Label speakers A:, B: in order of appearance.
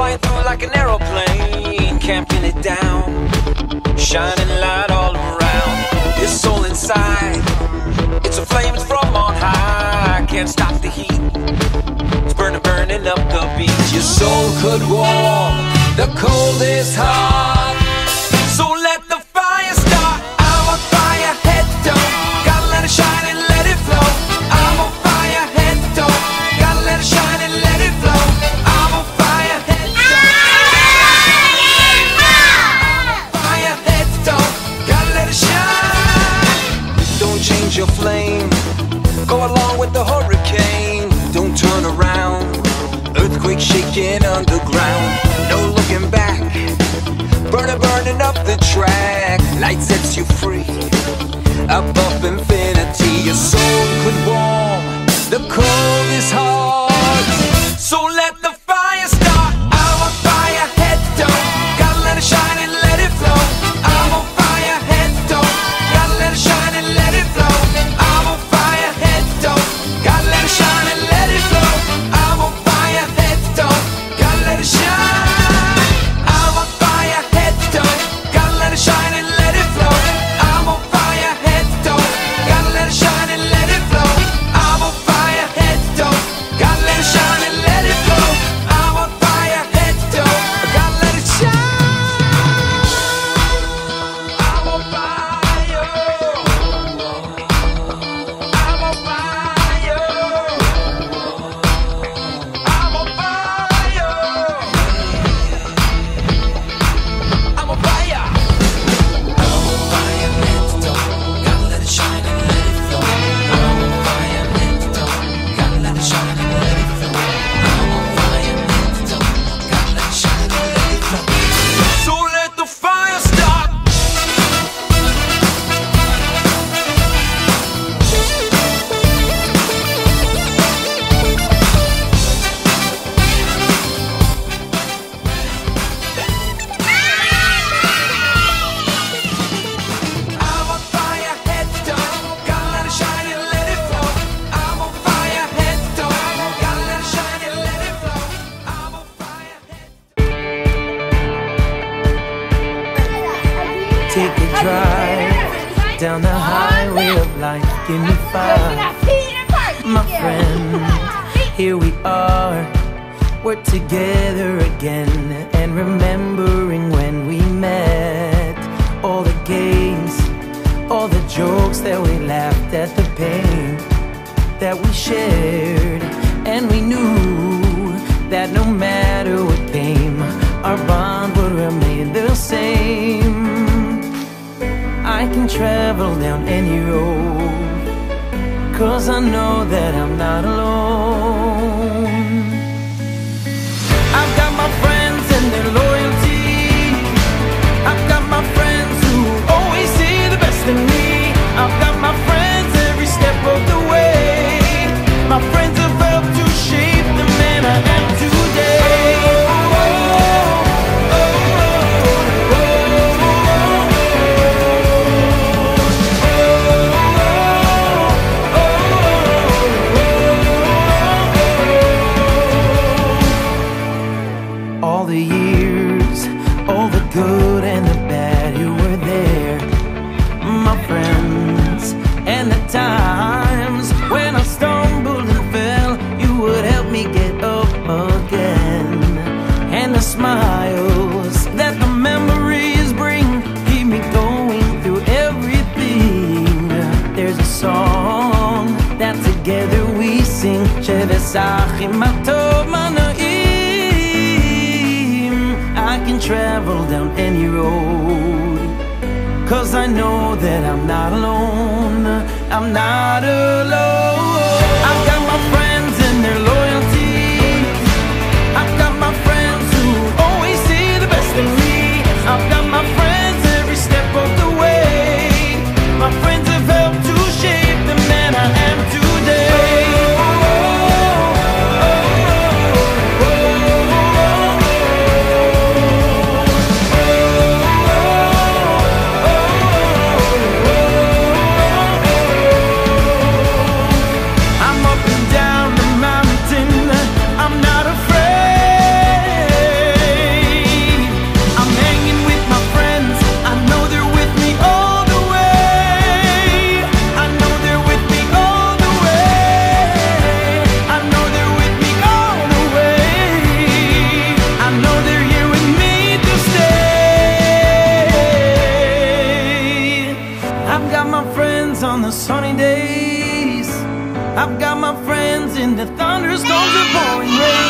A: flying through like an aeroplane, can't pin it down. Shining light all around, his soul inside. It's a flame, it's from on high, can't stop the heat. It's burning, burning up the beach. Your soul could warm the coldest heart. earthquake shaking underground. No looking back, Burner burning up the track. Light sets you free, above infinity. Your soul could warm the cold.
B: take a drive down the highway of life. Give me five, my friend. Here we are, we're together again, and remembering when we met. All the games, all the jokes that we laughed at, the pain that we shared, and we knew that no matter what came, our bond. travel down any road. Cause I know that I'm not alone. travel down any road. Cause I know that I'm not alone, I'm not alone. I've got my friends in the thunderstorms and pouring rain.